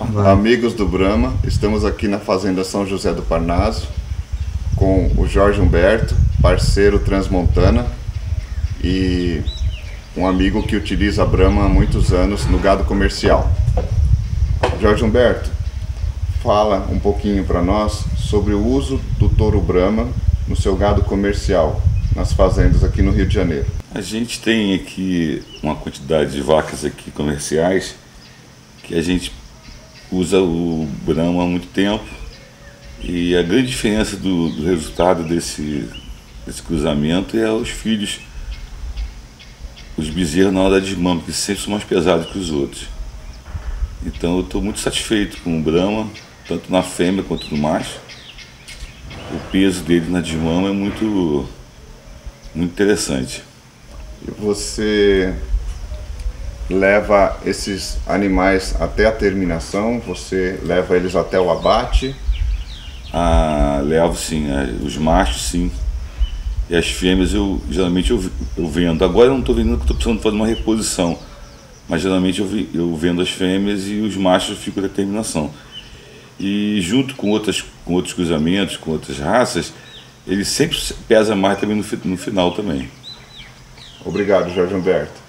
Amigos do Brahma, estamos aqui na Fazenda São José do Parnaso com o Jorge Humberto, parceiro Transmontana e um amigo que utiliza a Brahma há muitos anos no gado comercial. Jorge Humberto, fala um pouquinho para nós sobre o uso do touro Brahma no seu gado comercial nas fazendas aqui no Rio de Janeiro. A gente tem aqui uma quantidade de vacas aqui comerciais que a gente usa o Brahma há muito tempo e a grande diferença do, do resultado desse, desse cruzamento é os filhos, os bezerros na hora da desmama, que sempre são mais pesados que os outros. Então eu estou muito satisfeito com o Brahma, tanto na fêmea quanto no macho. O peso dele na desmama é muito, muito interessante. E você leva esses animais até a terminação? Você leva eles até o abate? Ah, levo sim, é, os machos sim. E as fêmeas eu geralmente eu, eu vendo. Agora eu não estou vendendo porque estou precisando fazer uma reposição. Mas geralmente eu, eu vendo as fêmeas e os machos ficam até a terminação. E junto com, outras, com outros cruzamentos, com outras raças, ele sempre pesa mais também no, no final também. Obrigado, Jorge Humberto.